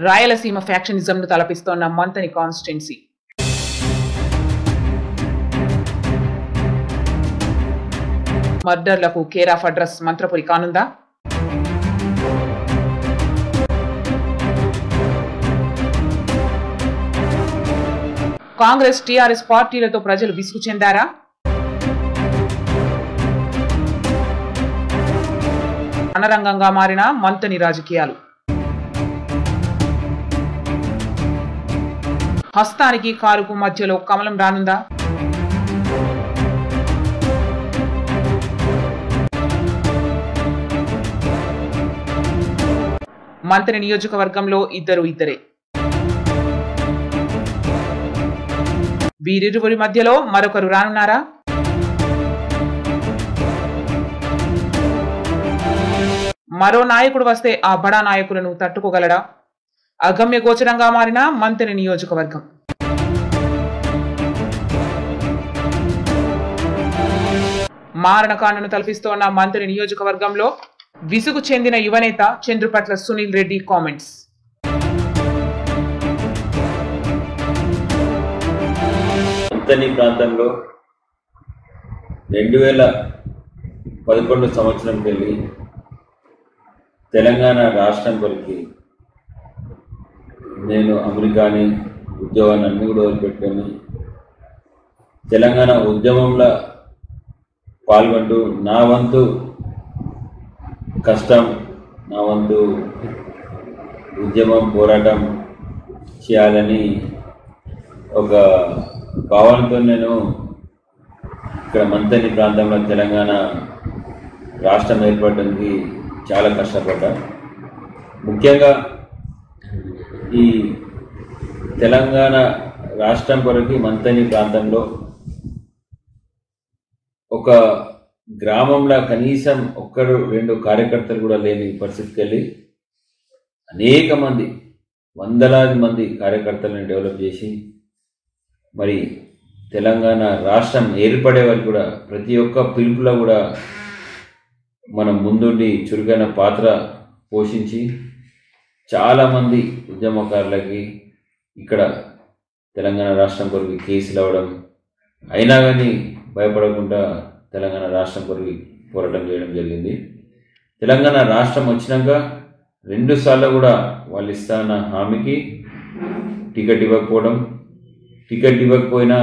రాయలసీమ ఫ్యాక్షనిజంను తలపిస్తోన్న మంతని కాన్స్టిట్యున్సీ. మర్డర్లకు కేర్ ఆఫ్ అడ్రస్ మంత్రపురి కానుందా? కాంగ్రెస్ టీఆర్ఎస్ పార్టీలతో ప్రజలు విసుగు చెందారా? రణరంగంగా మారిన మంతని రాజకీయాలు. హస్తానికి కారుకు మధ్యలో కమలం రానుందా? మంత్రి నియోజకవర్గంలో ఇద్దరు ఇద్దరే. వీరిరువురి మధ్యలో మరొకరు రానున్నారా? మరో నాయకుడు వస్తే ఆ బడా నాయకులను తట్టుకోగలడా? అగమ్య గోచరంగా మారిన మంత్రి నియోజకవర్గం. మారణకాండను తలపిస్తోన్న మంత్రి నియోజకవర్గంలో విసుగు చెందిన యువనేత చంద్రుపట్ల సునీల్ రెడ్డి కామెంట్స్. అంతని ప్రాంతంలో రెండు వేల పదకొండు సంవత్సరం వెళ్ళి తెలంగాణ రాష్ట్రం కొరికి నేను అమెరికాని ఉద్యోగాన్ని అన్ని కూడా వదిలిపెట్టుకొని తెలంగాణ ఉద్యమంలో పాల్గొంటూ నా వంతు కష్టం నా వంతు ఉద్యమం పోరాటం చేయాలని ఒక భావనతో నేను ఇక్కడ మంతని ప్రాంతంలో తెలంగాణ రాష్ట్రం ఏర్పడడానికి చాలా కష్టపడ్డా. ముఖ్యంగా ఈ తెలంగాణ రాష్ట్రం కొరకు మంతని ప్రాంతంలో ఒక గ్రామంలో కనీసం ఒక్కరు రెండు కార్యకర్తలు కూడా లేని పరిస్థితికి వెళ్ళి అనేక మంది వందలాది మంది కార్యకర్తలను డెవలప్ చేసి మరి తెలంగాణ రాష్ట్రం ఏర్పడే వరకు కూడా ప్రతి ఒక్క పిలుపులో కూడా మనం ముందుండి చురుకైన పాత్ర పోషించి చాలామంది ఉద్యమకారులకి ఇక్కడ తెలంగాణ రాష్ట్రం కొరకు కేసులు అవ్వడం అయినా కానీ భయపడకుండా తెలంగాణ రాష్ట్రం కొరకు పోరాటం చేయడం జరిగింది. తెలంగాణ రాష్ట్రం వచ్చినాక రెండు సార్లు కూడా వాళ్ళు ఇస్తాన్న హామీకి టికెట్ ఇవ్వకపోవడం టికెట్ ఇవ్వకపోయినా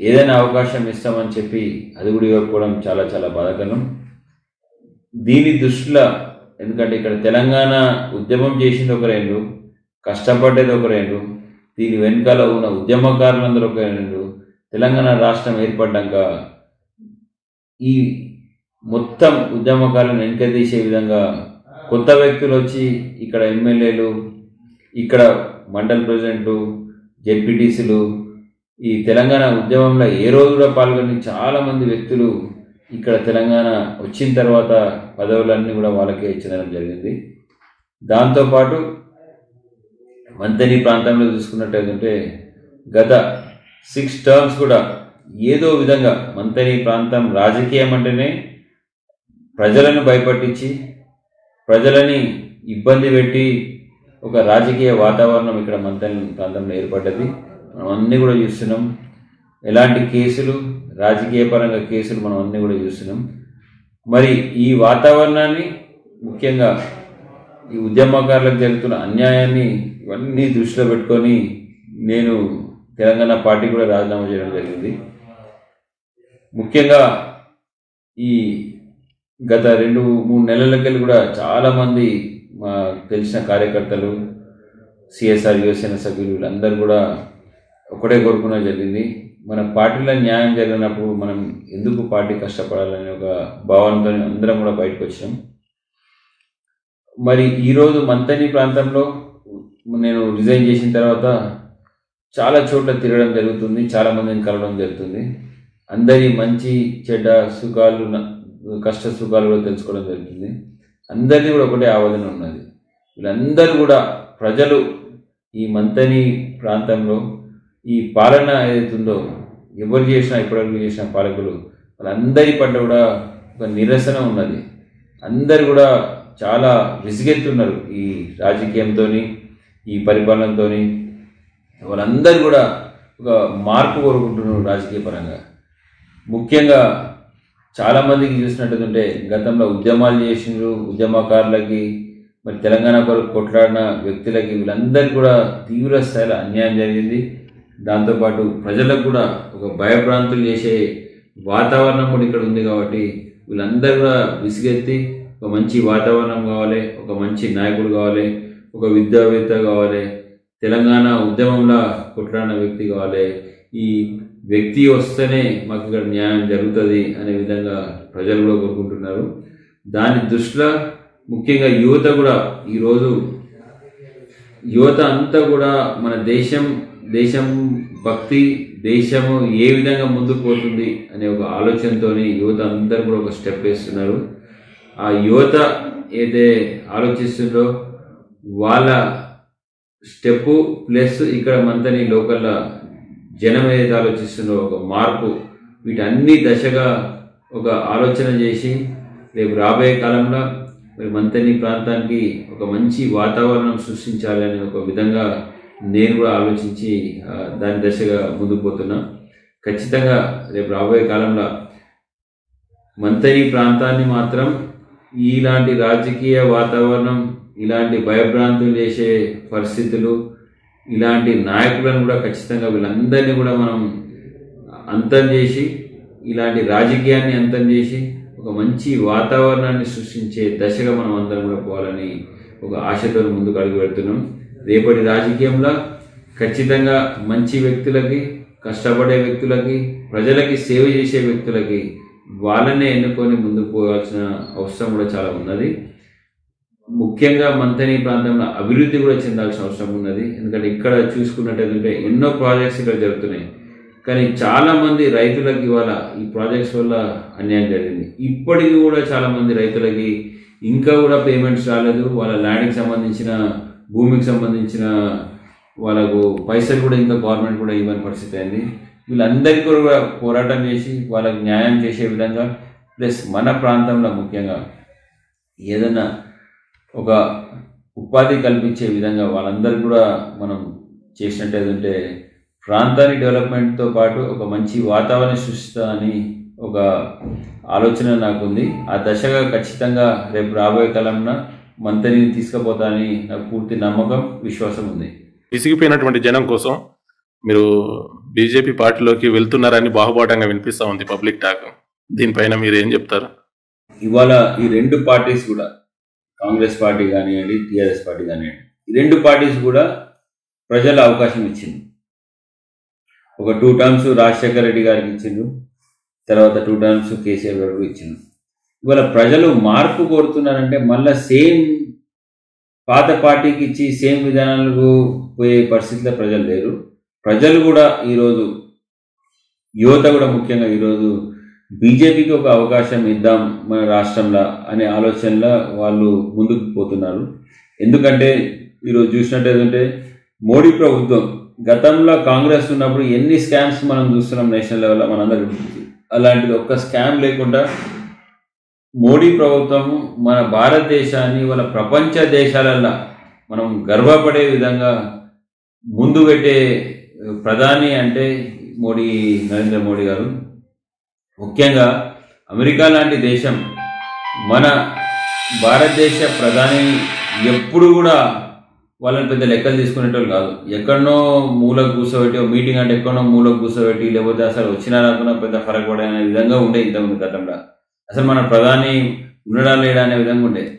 ఏదైనా అవకాశం ఇస్తామని చెప్పి అది కూడా ఇవ్వకపోవడం చాలా చాలా బాధాకరం. దీని దృష్టిలో ఎందుకంటే ఇక్కడ తెలంగాణ ఉద్యమం చేసింది ఒక రెండు కష్టపడ్డది ఒక రెండు దీని వెనుకలో ఉన్న ఉద్యమకారులందరూ ఒక రెండు తెలంగాణ రాష్ట్రం ఏర్పడ్డాక ఈ మొత్తం ఉద్యమకాలను వెనకదీసే విధంగా కొత్త వ్యక్తులు వచ్చి ఇక్కడ ఎమ్మెల్యేలు ఇక్కడ మండల్ ప్రెసిడెంట్లు జెడ్పీటీసీలు ఈ తెలంగాణ ఉద్యమంలో ఏ రోజు కూడా పాల్గొని చాలామంది వ్యక్తులు ఇక్కడ తెలంగాణ వచ్చిన తర్వాత పదవులన్నీ కూడా వాళ్ళకే ఇచ్చడం జరిగింది. దాంతోపాటు మంతని ప్రాంతంలో చూసుకున్నట్టయితే గత సిక్స్ టర్మ్స్ కూడా ఏదో విధంగా మంతని ప్రాంతం రాజకీయం అంటేనే ప్రజలను భయపట్టించి ప్రజలని ఇబ్బంది పెట్టి ఒక రాజకీయ వాతావరణం ఇక్కడ మంతని ప్రాంతంలో ఏర్పడ్డది. మనం అన్నీ కూడా చూస్తున్నాం. ఎలాంటి కేసులు రాజకీయపరంగా కేసులు మనం అన్నీ కూడా చూస్తున్నాం. మరి ఈ వాతావరణాన్ని ముఖ్యంగా ఈ ఉద్యమకారులకు జరుగుతున్న అన్యాయాన్ని ఇవన్నీ దృష్టిలో పెట్టుకొని నేను తెలంగాణ పార్టీ కూడా రాజీనామా చేయడం జరిగింది. ముఖ్యంగా ఈ గత రెండు మూడు నెలలకెళ్ళి కూడా చాలామంది మా తెలిసిన కార్యకర్తలు సిఎస్ఆర్ యువసేన సభ్యులు వీళ్ళందరూ కూడా ఒకటే కోరుకునే జరిగింది. మన పార్టీలో న్యాయం జరిగినప్పుడు మనం ఎందుకు పార్టీ కష్టపడాలనే ఒక భావనతో అందరం కూడా బయటకు వచ్చినాం మరి ఈరోజు మంతని ప్రాంతంలో నేను రిజైన్ చేసిన తర్వాత చాలా చోట్ల తిరగడం జరుగుతుంది చాలా మందిని కలవడం జరుగుతుంది. అందరి మంచి చెడ్డ సుఖాలు న- కష్ట సుఖాలు కూడా తెలుసుకోవడం జరుగుతుంది. అందరిది కూడా ఒకటే ఆవేదన ఉన్నది. వీళ్ళందరూ కూడా ప్రజలు ఈ మంతని ప్రాంతంలో ఈ పాలన ఏదైతుందో ఎవరు చేసినా ఇప్పటివరకు చేసిన పాలకులు వాళ్ళందరి పట్ల కూడా ఒక నిరసన ఉన్నది. అందరు కూడా చాలా విసిగెత్తున్నారు ఈ రాజకీయంతో ఈ పరిపాలనతో వాళ్ళందరూ కూడా ఒక మార్పు కోరుకుంటున్నారు రాజకీయ పరంగా. ముఖ్యంగా చాలామందికి చూసినట్టుంటే గతంలో ఉద్యమాలు చేసినారు ఉద్యమకారులకి మరి తెలంగాణ కొరకు కొట్లాడిన వ్యక్తులకి వీళ్ళందరికీ కూడా తీవ్ర స్థాయిలో అన్యాయం జరిగింది. దాంతోపాటు ప్రజలకు కూడా ఒక భయభ్రాంతులు చేసే వాతావరణం కూడా ఇక్కడ ఉంది కాబట్టి వీళ్ళందరూ కూడా విసిగెత్తి ఒక మంచి వాతావరణం కావాలి ఒక మంచి నాయకుడు కావాలి ఒక విద్యావేత్త కావాలి తెలంగాణ ఉద్యమంలో కొట్లాడిన వ్యక్తి కావాలి. ఈ వ్యక్తి వస్తేనే మాకు ఇక్కడ న్యాయం జరుగుతుంది అనే విధంగా ప్రజలు కూడా కోరుకుంటున్నారు. దాని దృష్టిలో ముఖ్యంగా యువత కూడా ఈరోజు యువత అంతా కూడా మన దేశం దేశం భక్తి దేశము ఏ విధంగా ముందుకు పోతుంది అనే ఒక ఆలోచనతో యువత అందరూ కూడా ఒక స్టెప్ వేస్తున్నారు. ఆ యువత ఏదైతే ఆలోచిస్తుందో వాళ్ళ స్టెప్ ప్లస్ ఇక్కడ మంతని లోకల్ జనం ఏదైతే ఆలోచిస్తుందో ఒక మార్పు వీటన్ని దశగా ఒక ఆలోచన చేసి రేపు రాబోయే కాలంలో మరి మంతని ప్రాంతానికి ఒక మంచి వాతావరణం సృష్టించాలని ఒక విధంగా నేను కూడా ఆలోచించి దాని దశగా ముందుకు పోతున్నా. ఖచ్చితంగా రేపు రాబోయే కాలంలో మంతని ప్రాంతాన్ని మాత్రం ఇలాంటి రాజకీయ వాతావరణం ఇలాంటి భయభ్రాంతులు చేసే పరిస్థితులు ఇలాంటి నాయకులను కూడా ఖచ్చితంగా వీళ్ళందరినీ కూడా మనం అంతం చేసి ఇలాంటి రాజకీయాన్ని అంతం చేసి ఒక మంచి వాతావరణాన్ని సృష్టించే దశగా మనం అందరం కూడా పోవాలని ఒక ఆశతో ముందుకు అడుగు పెడుతున్నాం. రేపటి రాజకీయంలో ఖచ్చితంగా మంచి వ్యక్తులకి కష్టపడే వ్యక్తులకి ప్రజలకి సేవ చేసే వ్యక్తులకి వాళ్ళనే ఎన్నుకొని ముందుకు పోవాల్సిన అవసరం కూడా చాలా ఉన్నది. ముఖ్యంగా మంతని ప్రాంతంలో అభివృద్ధి కూడా చెందాల్సిన అవసరం ఉన్నది. ఎందుకంటే ఇక్కడ చూసుకున్నట్టయితే ఎన్నో ప్రాజెక్ట్స్ ఇక్కడ జరుగుతున్నాయి. కానీ చాలామంది రైతులకి ఇవాళ ఈ ప్రాజెక్ట్స్ వల్ల అన్యాయం జరిగింది. ఇప్పటికీ కూడా చాలామంది రైతులకి ఇంకా కూడా పేమెంట్స్ రాలేదు. వాళ్ళ ల్యాండ్కి సంబంధించిన భూమికి సంబంధించిన వాళ్ళకు పైసలు కూడా ఇంకా గవర్నమెంట్ కూడా ఇవ్వని పరిస్థితి అయింది. వీళ్ళందరికీ కూడా పోరాటం చేసి వాళ్ళకి న్యాయం చేసే విధంగా ప్లస్ మన ప్రాంతంలో ముఖ్యంగా ఏదైనా ఒక ఉపాధి కల్పించే విధంగా వాళ్ళందరూ కూడా మనం చేసినట్టు ఏదంటే ప్రాంతాన్ని డెవలప్మెంట్తో పాటు ఒక మంచి వాతావరణం సృష్టిస్తామని ఒక ఆలోచన నాకుంది. ఆ దశగా ఖచ్చితంగా రేపు రాబోయే కాలంలో మంత్రిని తీసుకుపోతానని నాకు పూర్తి నమ్మకం విశ్వాసం ఉంది. విసిగిపోయినటువంటి జనం కోసం మీరు బీజేపీ పార్టీలోకి వెళ్తున్నారని బాహుబాటంగా వినిపిస్తా ఉంది పబ్లిక్ టాక్. దీనిపైన మీరు ఏం చెప్తారు? ఇవాళ ఈ రెండు పార్టీస్ కూడా కాంగ్రెస్ పార్టీ కానివ్వండి టీఆర్ఎస్ పార్టీ కానివ్వండి ఈ రెండు పార్టీస్ కూడా ప్రజల అవకాశం ఇచ్చింది. ఒక టూ టర్మ్స్ రాజశేఖర రెడ్డి గారికి ఇచ్చిండ్రు తర్వాత టూ టర్మ్స్ కేసీఆర్ గారికి ఇచ్చిండ్రు. ఇవాళ ప్రజలు మార్పు కోరుతున్నారంటే మళ్ళీ సేమ్ పాత పార్టీకి ఇచ్చి సేమ్ విధానాలకు పోయే పరిస్థితిలో ప్రజలు లేరు. ప్రజలు కూడా ఈరోజు యువత కూడా ముఖ్యంగా ఈరోజు బీజేపీకి ఒక అవకాశం ఇద్దాం మన రాష్ట్రంలో అనే ఆలోచనలో వాళ్ళు ముందుకు పోతున్నారు. ఎందుకంటే ఈరోజు చూసినట్టయితే మోడీ ప్రభుత్వం గతంలో కాంగ్రెస్ ఉన్నప్పుడు ఎన్ని స్కామ్స్ మనం చూస్తున్నాం నేషనల్ లెవెల్లో మనందరికీ అలాంటిది ఒక్క స్కామ్ లేకుండా మోడీ ప్రభుత్వం మన భారతదేశాన్ని వాళ్ళ ప్రపంచ దేశాలల్లో మనం గర్వపడే విధంగా ముందు పెట్టే ప్రధాని అంటే మోడీ నరేంద్ర మోడీ గారు. ముఖ్యంగా అమెరికా లాంటి దేశం మన భారతదేశ ప్రధాని ఎప్పుడు కూడా వాళ్ళని పెద్ద లెక్కలు తీసుకునేటోళ్ళు కాదు. ఎక్కడనో మూలకు కూర్చోబెట్టి మీటింగ్ అంటే ఎక్కడనో మూలకు కూర్చోబెట్టి లేకపోతే అసలు వచ్చినా రాకున్నా పెద్ద ఫరక్ పడే అనే విధంగా ఉండే ఇంతకుముందు గతంలో. అసలు మన ప్రధాని ఉండడా లేడా అనే విధంగా ఉండే.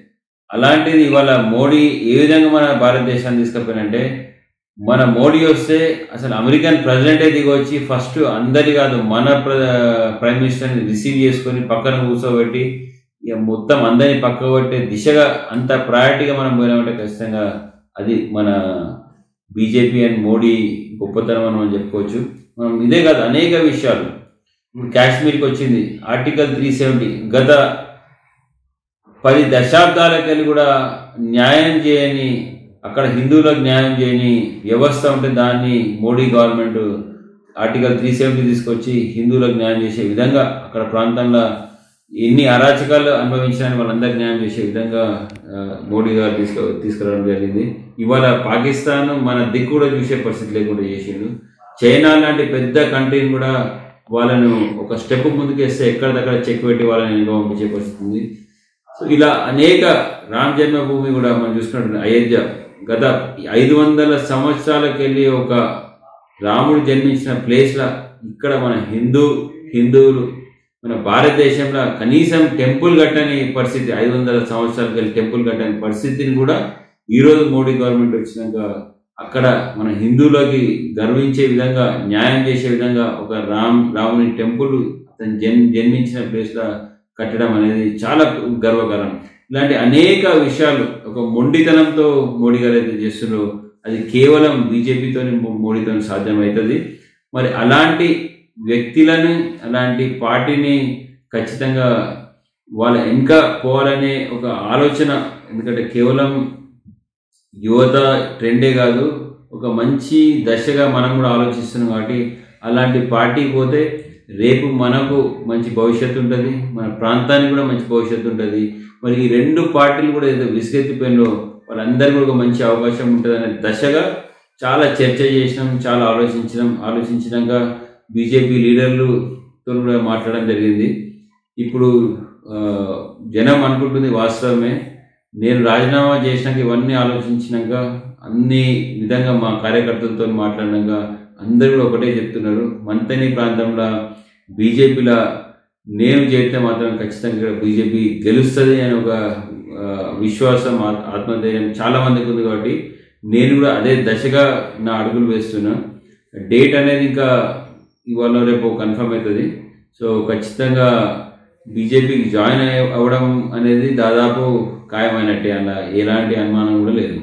అలాంటిది ఇవాళ మోడీ ఏ విధంగా మన భారతదేశాన్ని తీసుకుపోయినంటే మన మోడీ వస్తే అసలు అమెరికన్ ప్రెసిడెంటే దిగొచ్చి వచ్చి ఫస్ట్ అందరి కాదు మన ప్ర- ప్రైమ్ మినిస్టర్ని రిసీవ్ చేసుకొని పక్కన కూర్చోబెట్టి ఇక మొత్తం అందరిని పక్క కొట్టే దిశగా అంత ప్రయారిటీగా మనం పోయినామంటే ఖచ్చితంగా అది మన బీజేపీ అండ్ మోడీ గొప్పతనం అని మనం చెప్పుకోవచ్చు. మనం ఇదే కాదు అనేక విషయాలు. ఇప్పుడు కాశ్మీర్కి వచ్చింది. Article three seventy. గత పది దశాబ్దాలకెళ్ళి కూడా న్యాయం చేయని అక్కడ హిందువులకు న్యాయం చేయని వ్యవస్థ ఉంటే దాన్ని Modi government article three seventy తీసుకొచ్చి హిందువులకు న్యాయం చేసే విధంగా అక్కడ ప్రాంతంలో ఎన్ని అరాచకాలు అనుభవించిన వాళ్ళందరికీ న్యాయం చేసే విధంగా మోడీ గారు తీసుకు తీసుకురావడం జరిగింది. ఇవాళ పాకిస్తాన్ మన దిక్కు కూడా చూసే పరిస్థితి లేకుండా చేసిండు. చైనా లాంటి పెద్ద కంట్రీని కూడా వాళ్ళను ఒక స్టెప్ ముందుకేస్తే ఎక్కడిదక్కడ చెక్ పెట్టి వాళ్ళని వెనుక పంపించే పరిస్థితి సో ఇలా అనేక రామ జన్మభూమి కూడా మనం చూసుకున్నట్టు అయోధ్య గత ఐదు వందల సంవత్సరాలకెళ్ళి ఒక రాముడు జన్మించిన ప్లేస్లో ఇక్కడ మన హిందూ హిందువులు మన భారతదేశంలో కనీసం టెంపుల్ కట్టని పరిస్థితి ఐదు వందల సంవత్సరాలకి వెళ్ళి టెంపుల్ కట్టని పరిస్థితిని కూడా ఈరోజు మోడీ గవర్నమెంట్ వచ్చినాక అక్కడ మన హిందువులకి గర్వించే విధంగా న్యాయం చేసే విధంగా ఒక రామ్ రాముని టెంపుల్ అతను జన్ జన్మించిన ప్లేస్లో కట్టడం అనేది చాలా గర్వకారం. ఇలాంటి అనేక విషయాలు ఒక మొండితనంతో మోడీ గారు అయితే చేస్తున్నారో అది కేవలం బీజేపీతో మోడీతో సాధ్యమవుతుంది మరి అలాంటి వ్యక్తులను అలాంటి పార్టీని ఖచ్చితంగా వాళ్ళ ఇంకా పోవాలనే ఒక ఆలోచన ఎందుకంటే కేవలం యువత ట్రెండే కాదు ఒక మంచి దశగా మనం కూడా ఆలోచిస్తున్నాం కాబట్టి అలాంటి పార్టీ పోతే రేపు మనకు మంచి భవిష్యత్తు ఉంటుంది మన ప్రాంతానికి కూడా మంచి భవిష్యత్తు ఉంటుంది. మరి ఈ రెండు పార్టీలు కూడా ఏదో విసిగెత్తిపోయినో వాళ్ళందరికీ కూడా ఒక మంచి అవకాశం ఉంటుంది అనే దశగా చాలా చర్చ చేసినాం చాలా ఆలోచించినాం. ఆలోచించినాక బీజేపీ లీడర్లతో కూడా మాట్లాడడం జరిగింది. ఇప్పుడు జనం అనుకుంటుంది వాస్తవమే. నేను రాజీనామా చేసినాక ఇవన్నీ ఆలోచించినాక అన్ని విధంగా మా కార్యకర్తలతో మాట్లాడినాక అందరూ కూడా ఒకటే చెప్తున్నారు. మంతని ప్రాంతంలో బీజేపీలో నేను చేస్తే మాత్రం ఖచ్చితంగా ఇక్కడ బీజేపీ గెలుస్తుంది అని ఒక విశ్వాసం ఆత్మధైర్యం చాలా మందికి ఉంది కాబట్టి నేను కూడా అదే దశగా నా అడుగులు వేస్తున్నా. డేట్ అనేది ఇంకా ఇవాళ రేపు కన్ఫర్మ్ అవుతుంది. సో ఖచ్చితంగా బీజేపీకి జాయిన్ అవ్వడం అనేది దాదాపు ఖాయమైనట్టే అలా ఎలాంటి అనుమానం కూడా లేదు.